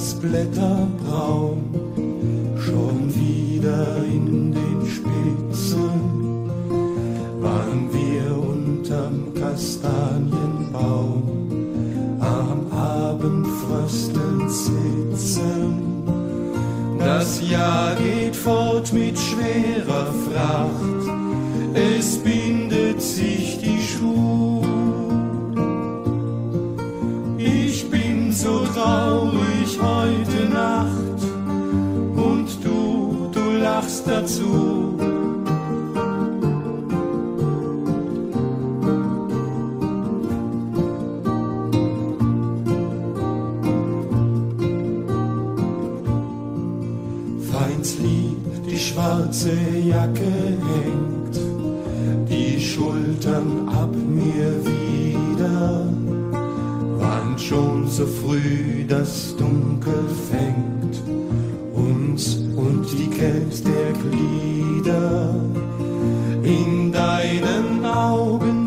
das Blätterbraun schon wieder in den Spiegel. Pfosten sitzen. Das Jahr geht fort mit schwerer Fracht, es bindet sich die Schuhe. Ich bin so traurig heute Nacht und du, du lachst dazu. ins Lied. Die schwarze Jacke hängt, die Schultern ab mir wieder, waren schon so früh das Dunkel fängt, uns und die Kälte der Glieder in deinen Augen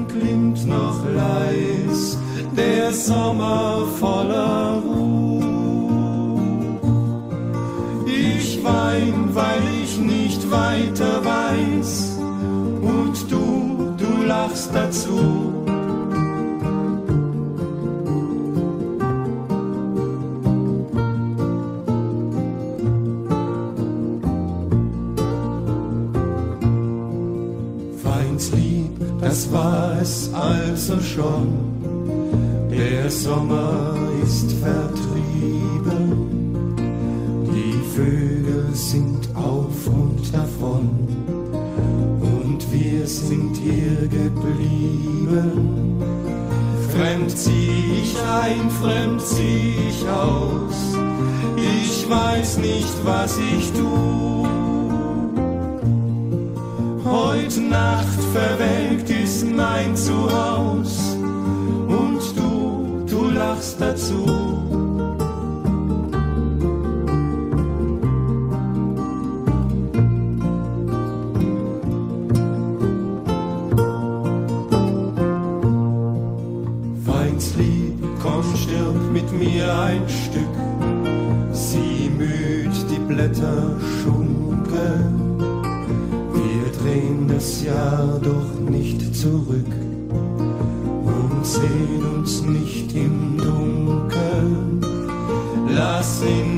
sagst dazu. Feindslieb, das war es also schon. Der Sommer ist vertrieben, die Vögel sind auf und davon und wir sind hier geblieben. Fremd zieh ich ein, fremd zieh ich aus, ich weiß nicht, was ich tu. Heut Nacht verwelkt ist mein Zuhause und du, du lachst dazu. ein Stück, sie müht die Blätter schunken. Wir drehen das Jahr doch nicht zurück und sehen uns nicht im Dunkeln. Lass ihn